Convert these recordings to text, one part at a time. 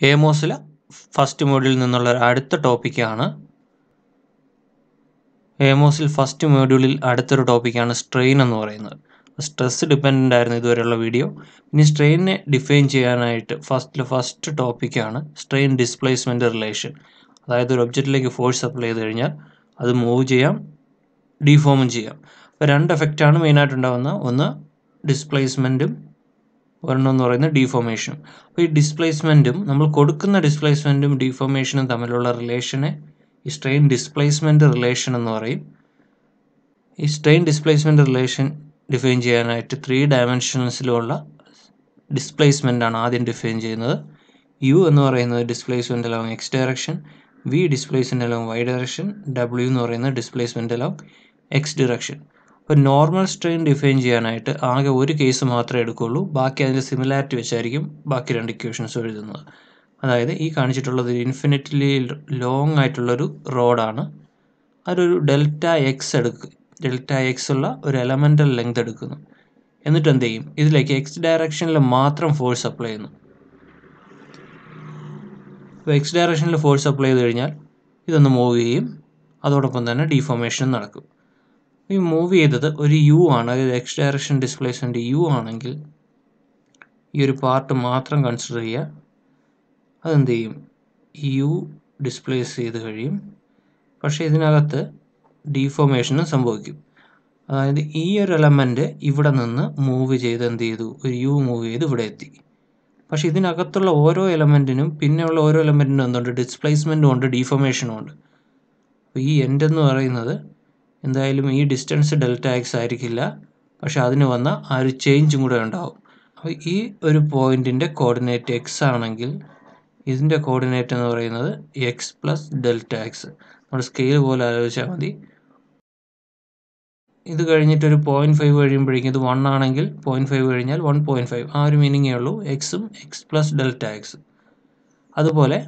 ഏമോസിലെ first മോഡ്യൂളിൽ നിന്നുള്ള അടുത്ത ടോപ്പിക്കാണ് ഏമോസിൽ ഫസ്റ്റ് മോഡ്യൂളിൽ അടുത്തൊരു ടോപ്പിക്കാണ് സ്ട്രെയിൻ എന്ന് പറയുന്നത്. സ്ട്രെസ് ഡിപ്പെൻഡന്റ് ആയിരുന്നു ഇതുവരെയുള്ള വീഡിയോ ഇനി സ്ട്രെയിനെ ഡിഫൈൻ ചെയ്യാനായിട്ട് ഫസ്റ്റിലെ ഫസ്റ്റ് ടോപ്പിക്കാണ് സ്ട്രെയിൻ ഡിസ്പ്ലേസ്മെന്റ് റിലേഷൻ അതായത് ഒരു ഒബ്ജക്റ്റിലേക്ക് ഫോഴ്സ് അപ്ലൈ ചെയ്ത് കഴിഞ്ഞാൽ അത് മൂവ് ചെയ്യാം ഡീഫോമും ചെയ്യാം. അപ്പോൾ രണ്ട് എഫക്റ്റാണ് മെയിനായിട്ട് ഉണ്ടാകുന്ന ഒന്ന് ഡിസ്പ്ലേസ്മെന്റും ഒരെണ്ണം പറയുന്ന പറയുന്നത് ഡീഫോമേഷനും അപ്പോൾ ഈ ഡിസ്പ്ലേസ്മെന്റും നമ്മൾ കൊടുക്കുന്ന ഡിസ്പ്ലേസ്മെന്റും ഡിഫോമേഷനും തമ്മിലുള്ള റിലേഷനെ ഈ സ്ട്രെയിൻ ഡിസ്പ്ലേസ്മെന്റ് റിലേഷൻ എന്ന് പറയും. ഈ സ്ട്രെയിൻ ഡിസ്പ്ലേസ്മെന്റ് റിലേഷൻ ഡിഫൈൻ ചെയ്യാനായിട്ട് ത്രീ ഡയമെൻഷൻസിലുള്ള ഡിസ്പ്ലേസ്മെന്റ് ആണ് ആദ്യം ഡിഫൈൻ ചെയ്യുന്നത്. യു എന്ന് പറയുന്നത് displacement along x direction v displacement along y direction W എന്ന് പറയുന്നത് ഡിസ്പ്ലേസ്മെന്റ് അലോങ് എക്സ് ഡയറക്ഷൻ അപ്പോൾ നോർമൽ സ്ട്രെയിൻ ഡിഫൈൻ ചെയ്യാനായിട്ട് ആകെ ഒരു കേസ് മാത്രമേ എടുക്കുകയുള്ളൂ ബാക്കി അതിന്റെ സിമിലാരിറ്റി വെച്ചായിരിക്കും ബാക്കി രണ്ട് ഇക്വേഷൻസ് എഴുതുന്നത്. അതായത് ഈ കാണിച്ചിട്ടുള്ളത് ഇൻഫിനിറ്റ്ലി ലോങ് ആയിട്ടുള്ളൊരു റോഡാണ് അതൊരു ഡെൽറ്റ എക്സ് എടുക്കുക ഡെൽറ്റ എക്സ് ഉള്ള ഒരു എലമെന്റൽ ലെങ്ത് എടുക്കുന്നു. എന്നിട്ട് എന്ത് ചെയ്യും ഇതിലേക്ക് എക്സ് ഡയറക്ഷനിൽ മാത്രം ഫോഴ്സ് അപ്ലൈ ചെയ്യുന്നു. ഇപ്പോൾ എക്സ് ഡയറക്ഷനിൽ ഫോഴ്സ് അപ്ലൈ ചെയ്ത് കഴിഞ്ഞാൽ ഇതൊന്ന് മൂവ് ചെയ്യും. അതോടൊപ്പം തന്നെ ഡീഫോമേഷനും നടക്കും. ഈ മൂവ് ചെയ്തത് ഒരു യു ആണ്. അതായത് എക്സ് ഡയറക്ഷൻ ഡിസ്പ്ലേസ്മെന്റ് യു ആണെങ്കിൽ ഈ ഒരു പാർട്ട് മാത്രം കൺസിഡർ ചെയ്യുക. അതെന്ത് ചെയ്യും? യു ഡിസ്പ്ലേസ് ചെയ്ത് കഴിയും. പക്ഷേ ഇതിനകത്ത് ഡീഫോമേഷനും സംഭവിക്കും. അതായത് ഈ ഒരു എലമെന്റ് ഇവിടെ നിന്ന് മൂവ് ചെയ്ത് എന്ത് ചെയ്തു? ഒരു യു മൂവ് ചെയ്ത് ഇവിടെ എത്തി. പക്ഷേ ഇതിനകത്തുള്ള ഓരോ എലമെന്റിനും പിന്നെയുള്ള ഓരോ എലമെന്റിനും എന്തുണ്ട്? ഡിസ്പ്ലേസ്മെന്റും ഉണ്ട് ഡീഫോമേഷനും ഉണ്ട്. അപ്പോൾ ഈ എൻഡ് എന്ന് പറയുന്നത് എന്തായാലും ഈ ഡിസ്റ്റൻസ് ഡെൽറ്റ എക്സ് ആയിരിക്കില്ല. പക്ഷെ അതിന് വന്ന ആ ഒരു ചേഞ്ചും കൂടെ ഉണ്ടാവും. അപ്പോൾ ഈ ഒരു പോയിന്റിന്റെ കോർഡിനേറ്റ് എക്സ് ആണെങ്കിൽ ഇതിന്റെ കോർഡിനേറ്റ് എന്ന് പറയുന്നത് എക്സ് പ്ലസ് ഡെൽറ്റ എക്സ് നമ്മൾ സ്കെയിൽ പോലെ ആലോചിച്ചാൽ മതി. ഇത് കഴിഞ്ഞിട്ട് ഒരു പോയിന്റ് ഫൈവ് കഴിയുമ്പോഴേക്കും ഇത് വൺ ആണെങ്കിൽ പോയിന്റ് ഫൈവ് കഴിഞ്ഞാൽ വൺ പോയിന്റ് ഫൈവ് ആ ഒരു മീനിങ്ങേ ഉള്ളൂ എക്സും എക്സ് പ്ലസ് ഡെൽറ്റ എക്സ് അതുപോലെ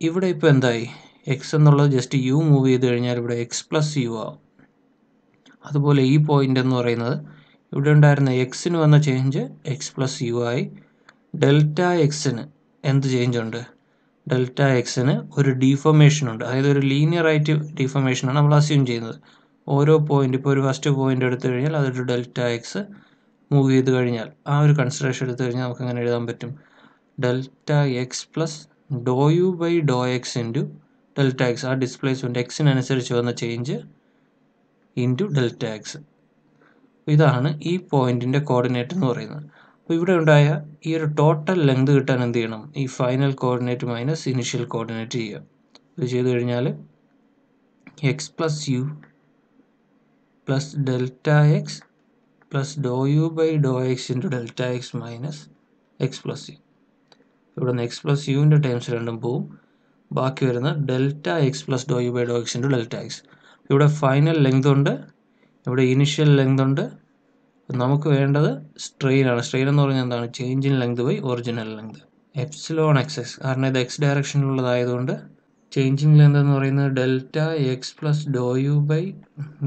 ഇവിടെ ഇപ്പോൾ എന്തായി? എക്സ് എന്നുള്ളത് ജസ്റ്റ് യു മൂവ് ചെയ്ത് കഴിഞ്ഞാൽ ഇവിടെ എക്സ് പ്ലസ് യു ആവും. അതുപോലെ ഈ പോയിന്റ് എന്ന് പറയുന്നത് ഇവിടെ ഉണ്ടായിരുന്ന എക്സിന് വന്ന ചേഞ്ച് എക്സ് പ്ലസ് യു ആയി. ഡെൽറ്റ എക്സിന് എന്ത് ചേഞ്ച് ഉണ്ട്? ഡെൽറ്റ എക്സിന് ഒരു ഡീഫോമേഷൻ ഉണ്ട്. അതായത് ഒരു ലീനിയർ ആയിട്ട് ഡീഫോമേഷനാണ് നമ്മൾ അസ്യൂം ചെയ്യുന്നത്. ഓരോ പോയിന്റ് ഇപ്പോൾ ഒരു ഫസ്റ്റ് പോയിന്റ് എടുത്തു കഴിഞ്ഞാൽ അതൊരു ഡെൽറ്റ എക്സ് മൂവ് ചെയ്ത് കഴിഞ്ഞാൽ. ആ ഒരു കൺസിഡറേഷൻ എടുത്തു കഴിഞ്ഞാൽ നമുക്ക് അങ്ങനെ എഴുതാൻ പറ്റും? Delta x plus doe u by doe x into delta x ആ ഡിസ്പ്ലേസ്മെന്റ് എക്സിനനുസരിച്ച് വന്ന ചേഞ്ച് ഇന്റു ഡെൽറ്റ എക്സ് ഇതാണ് ഈ പോയിന്റിന്റെ കോർഡിനേറ്റ് എന്ന് പറയുന്നത്. അപ്പോൾ ഇവിടെ ഉണ്ടായ ഈ ഒരു ടോട്ടൽ ലെങ്ത് കിട്ടാൻ എന്ത് ചെയ്യണം? ഈ final coordinate minus initial coordinate ചെയ്യുക. ഇത് ചെയ്ത് കഴിഞ്ഞാൽ x plus u plus delta x plus doe u by doe x into delta x minus x plus u ഇവിടെ നിന്ന് എക്സ് പ്ലസ് യുവിന്റെ ടേംസ് രണ്ടും പോവും. ബാക്കി വരുന്ന delta x plus doe u by doe x into delta x ഇവിടെ final length ഉണ്ട്. ഇവിടെ initial length ഉണ്ട്. നമുക്ക് വേണ്ടത് സ്ട്രെയിനാണ് സ്ട്രെയിൻ എന്ന് പറഞ്ഞാൽ എന്താണ്? Change in length by original length epsilon x x കാരണം ഇത് എക്സ് ഡയറക്ഷനിലുള്ളതായതുകൊണ്ട് ചേഞ്ചിങ് ലെങ്ത് എന്ന് പറയുന്നത് delta x plus doe u by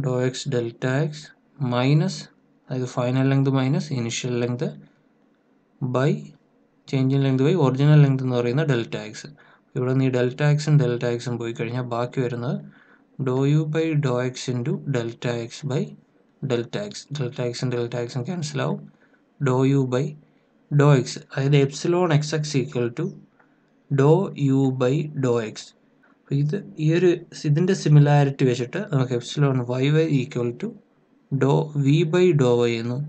doe x delta x minus അതായത് final length minus initial length by change in length by original length എന്ന് പറയുന്ന delta X ഇവിടെ നീ ഡെൽറ്റ എക്സും ഡെൽറ്റ എക്സും പോയി കഴിഞ്ഞാൽ ബാക്കി വരുന്നത് doe u by doe x into delta x by delta x delta എക്സും ഡെൽറ്റ എക്സും ക്യാൻസൽ ആവും. Doe u by doe x അതായത് epsilon x x equal to doe u by doe x ഇത് ഈ ഒരു ഇതിന്റെ സിമിലാരിറ്റി വെച്ചിട്ട് നമുക്ക് epsilon y y equal to doe v by doe y എന്നും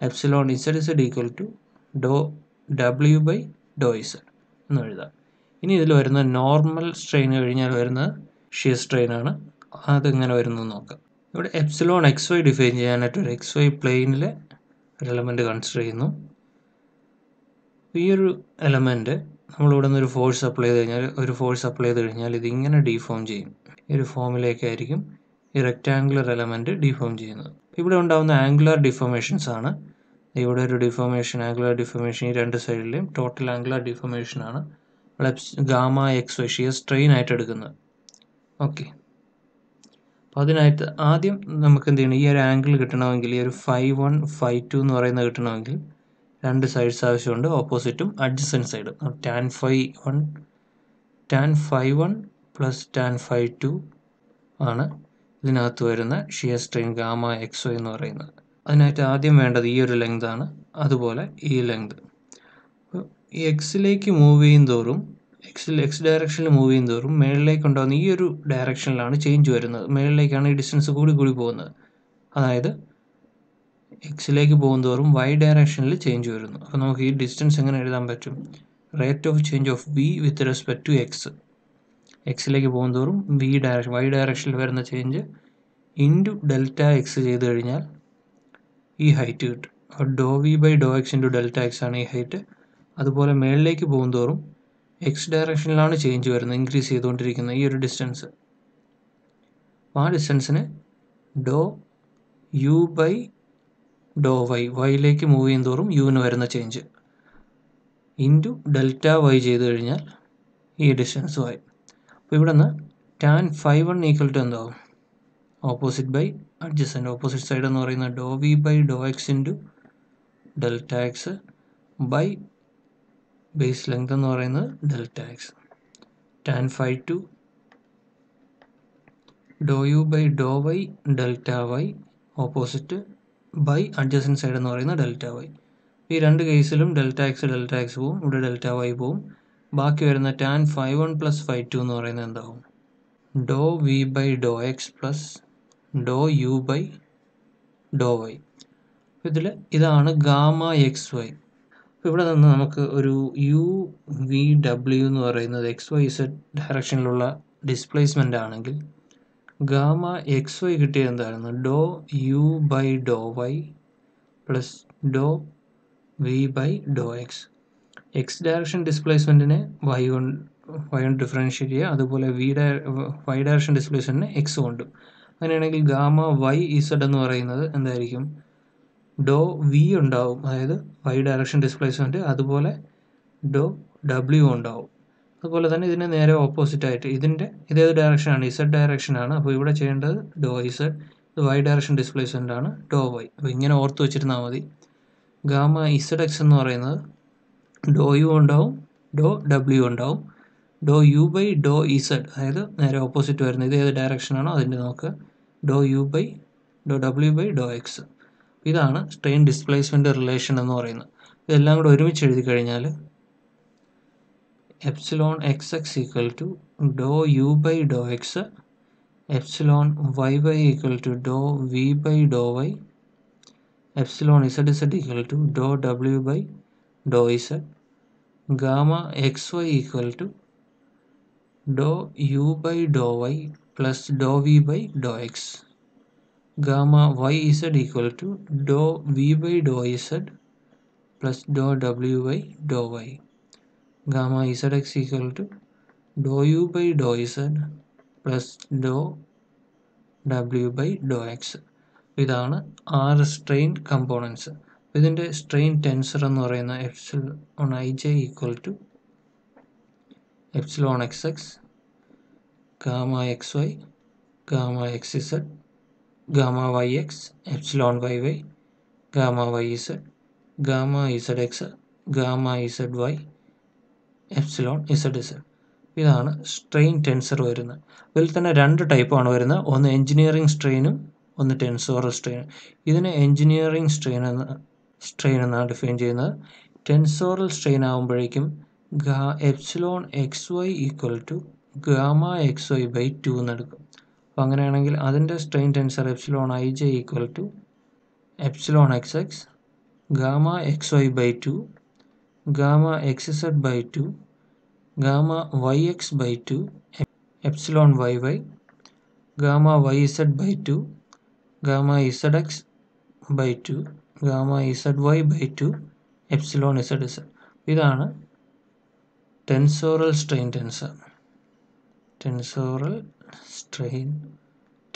epsilon z z equal to doe W by Dr z എന്ന് എഴുതാം. ഇനി ഇതിൽ വരുന്ന നോർമൽ സ്ട്രെയിൻ കഴിഞ്ഞാൽ വരുന്നത് ഷിയർ സ്ട്രെയിൻ ആണ്. അതെങ്ങനെ വരുന്നത് നോക്കാം. ഇവിടെ എപ്സിലോൺ എക്സ് വൈ ഡിഫൈൻ ചെയ്യാനായിട്ട് ഒരു എക്സ് വൈ പ്ലെയിനിലെ ഒരു എലമെന്റ് കൺസിഡർ ചെയ്യുന്നു. ഈ ഒരു എലമെന്റ് നമ്മളിവിടെ നിന്ന് ഒരു ഫോഴ്സ് അപ്ലൈ ചെയ്ത് കഴിഞ്ഞാൽ ഒരു ഫോഴ്സ് അപ്ലൈ ചെയ്ത് കഴിഞ്ഞാൽ ഇതിങ്ങനെ ഡീഫോം ചെയ്യും. ഈ ഒരു ഫോമിലേക്കായിരിക്കും ഈ റെക്റ്റാങ്കുലർ എലമെന്റ് ഡിഫോം ചെയ്യുന്നത്. ഇവിടെ ഉണ്ടാകുന്ന ആംഗുലർ ഡിഫോമേഷൻസ് ആണ്. ഇവിടെ ഒരു ഡിഫോമേഷൻ ആംഗുലർ ഡിഫോമേഷൻ ഈ രണ്ട് സൈഡിലെയും ടോട്ടൽ ആംഗുലർ ഡിഫോമേഷൻ ആണ്. Gamma x y shear strain ആയിട്ട് എടുക്കുന്നത്. ഓക്കെ അപ്പോൾ അതിനായിട്ട് ആദ്യം നമുക്ക് എന്ത് ചെയ്യണം? ഈ ഒരു ആംഗിൾ കിട്ടണമെങ്കിൽ ഈ ഒരു ഫൈവ് വൺ ഫൈവ് ടു എന്ന് പറയുന്നത് കിട്ടണമെങ്കിൽ രണ്ട് സൈഡ്സ് ആവശ്യമുണ്ട്. ഓപ്പോസിറ്റും adjacent side tan five one tan five one plus tan five two ആണ് ഇതിനകത്ത് വരുന്ന shear strain gamma x y എന്ന് പറയുന്നത്. അതിനായിട്ട് ആദ്യം വേണ്ടത് ഈ ഒരു ലെങ്ത് ആണ്. അതുപോലെ ഈ ലെങ്ത് ഈ എക്സിലേക്ക് മൂവ് ചെയ്യും തോറും എക്സിൽ എക്സ് ഡയറക്ഷനിൽ മൂവ് ചെയ്യും തോറും മേളിലേക്ക് ഉണ്ടാകുന്ന ഈ ഒരു ഡയറക്ഷനിലാണ് ചേഞ്ച് വരുന്നത്. മുകളിലേക്കാണ് ഈ ഡിസ്റ്റൻസ് കൂടി കൂടി പോകുന്നത്. അതായത് എക്സിലേക്ക് പോകും തോറും വൈ ഡയറക്ഷനിൽ ചേഞ്ച് വരുന്നു. അപ്പോൾ നമുക്ക് ഈ ഡിസ്റ്റൻസ് എങ്ങനെ എഴുതാൻ പറ്റും? Rate of change of v with respect to x എക്സിലേക്ക് പോകും തോറും വി ഡയറക്ഷൻ വൈ ഡയറക്ഷനിൽ വരുന്ന ചേഞ്ച് ഇന്റു ഡെൽറ്റ എക്സ് ചെയ്ത് കഴിഞ്ഞാൽ ഈ ഹൈറ്റ് കിട്ടും. അപ്പോൾ dow V by dow X into delta X ആണ് ഈ ഹൈറ്റ് അതുപോലെ മേളിലേക്ക് പോകും തോറും എക്സ് ഡയറക്ഷനിലാണ് ചേഞ്ച് വരുന്നത് ഇൻക്രീസ് ചെയ്തുകൊണ്ടിരിക്കുന്ന ഈ ഒരു ഡിസ്റ്റൻസ് ആ ഡിസ്റ്റൻസിന് doe u by doe y വൈയിലേക്ക് move ചെയ്യും തോറും യുവിന് വരുന്ന ചേഞ്ച് ഇന്റു ഡെൽറ്റ വൈ ചെയ്ത് കഴിഞ്ഞാൽ ഈ ഡിസ്റ്റൻസ് വൈ അപ്പോൾ ഇവിടെ നിന്ന് tan five one equal to എന്താവും opposite by adjacent opposite side എന്ന് പറയുന്നത് doe v by doe x into delta x by base length എന്ന് പറയുന്നത് delta x tan phi two doe u by doe y delta y opposite by adjacent side എന്ന് പറയുന്നത് delta Y ഈ രണ്ട് കേസിലും delta X delta X പോവും ഇവിടെ delta Y പോവും. ബാക്കി വരുന്ന tan phi one plus phi two എന്ന് പറയുന്നത് എന്താവും? Doe v by doe x plus doe u by doe y ഇതിൽ ഇതാണ് ഗാമ എക്സ് വൈ ഇവിടെ നിന്ന് നമുക്ക് ഒരു യു വി ഡബ്ല്യു എന്ന് പറയുന്നത് എക്സ് വൈ സെഡ് ഡയറക്ഷനിലുള്ള ഡിസ്പ്ലേസ്മെന്റ് ആണെങ്കിൽ ഗാമ എക്സ് വൈ കിട്ടിയത് എന്തായിരുന്നു? Dow U by dow Y plus dow V by dow X X direction ഡിസ്പ്ലേസ്മെന്റിനെ Y കൊണ്ട് വൈ കൊണ്ട് ഡിഫറൻഷ്യേറ്റ് ചെയ്യുക. അതുപോലെ വി ഡയ വൈ ഡയറക്ഷൻ ഡിസ്പ്ലേസ്മെന്റിനെ എക്സ് കൊണ്ടും. അങ്ങനെയാണെങ്കിൽ ഗാമ വൈ ഇസഡ് എന്ന് പറയുന്നത് എന്തായിരിക്കും? ഡോ വി ഉണ്ടാവും. അതായത് വൈ ഡയറക്ഷൻ ഡിസ്പ്ലേസ്മെന്റ് അതുപോലെ ഡോ ഡബ്ല്യു ഉണ്ടാവും. അതുപോലെ തന്നെ ഇതിന് നേരെ ഓപ്പോസിറ്റ് ആയിട്ട് ഇതിന്റെ ഇതേത് ഡയറക്ഷനാണ് ഇസഡ് ഡയറക്ഷനാണ് അപ്പോൾ ഇവിടെ ചെയ്യേണ്ടത് ഡോ ഇസഡ് ഇത് വൈ ഡയറക്ഷൻ ഡിസ്പ്ലേസ്മെന്റ് ആണ് ഡോ വൈ അപ്പോൾ ഇങ്ങനെ ഓർത്ത് വെച്ചിരുന്നാൽ മതി. ഗാമ ഇസഡ് എക്സ് എന്ന് പറയുന്നത് ഡോ യു ഉണ്ടാവും ഡോ ഡബ്ല്യു ഉണ്ടാവും. Doe u by doe z അതായത് നേരെ ഓപ്പോസിറ്റ് വരുന്നത് ഇത് ഏത് ഡയറക്ഷനാണോ അതിന്റെ നമുക്ക് doe U by Dr W by Dr X ഇതാണ് സ്ട്രെയിൻ ഡിസ്പ്ലേസ്മെന്റ് റിലേഷൻ എന്ന് പറയുന്നത്. ഇതെല്ലാം കൂടെ ഒരുമിച്ച് എഴുതി കഴിഞ്ഞാൽ epsilon x x equal to doe u by doe x epsilon y y equal to doe v by doe y epsilon z z equal to doe W by doe z gamma x y equal to Dr U by Dr Y plus Dr V by Dr X Y Z equal to Dr V by Dr Z plus Dr W by Dr Y gamma Z X equal to Dr U by Dr Z plus Dr W by Dr X ഇതാണ് ആറ് strain components ഇതിന്റെ strain tensor എന്ന് പറയുന്ന epsilon I J equal to epsilon X X gamma X Y gamma X Z Y gamma Y z gamma z x gamma z y epsilon z z. ഇതാണ് strain tensor വരുന്നത്. ഇതിൽ തന്നെ രണ്ട് ടൈപ്പാണ് വരുന്നത്. ഒന്ന് എഞ്ചിനീയറിംഗ് സ്ട്രെയിനും ഒന്ന് ടെൻസോറൽ സ്ട്രെയിനും. ഇതിനെ എഞ്ചിനീയറിംഗ് സ്ട്രെയിൻ എന്ന സ്ട്രെയിൻ എന്നാണ് ഡിഫൈൻ ചെയ്യുന്നത്. ടെൻസോറൽ സ്ട്രെയിൻ ആകുമ്പോഴേക്കും epsilon X Y equal to gamma X Y by two എന്നെടുക്കും അപ്പോൾ അങ്ങനെയാണെങ്കിൽ അതിന്റെ strain tensor epsilon I J equal to epsilon X X gamma X Y by two gamma X Z by two gamma Y X by two epsilon Y Y gamma Y Z by two gamma Z X by two gamma Z Y by two epsilon Z Z ഇതാണ് tensorial strain tensor tensorial strain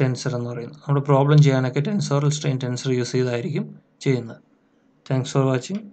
tensor എന്ന് പറയുന്നത്. നമ്മുടെ problem ചെയ്യാനൊക്കെ tensorial strain tensor use ചെയ്തായിരിക്കും ചെയ്യുന്നത്. Thanks for watching